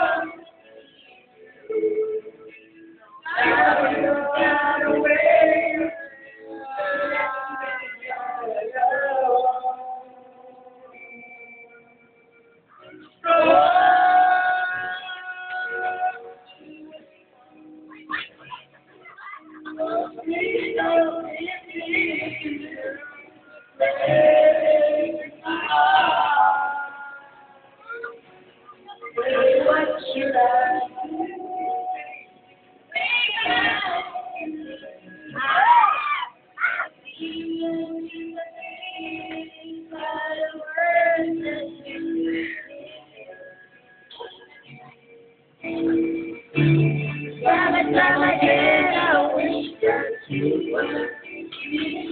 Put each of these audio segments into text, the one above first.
Thank you. Time and time again, I wish that you were.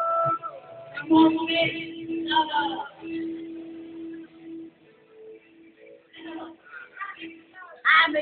I'm a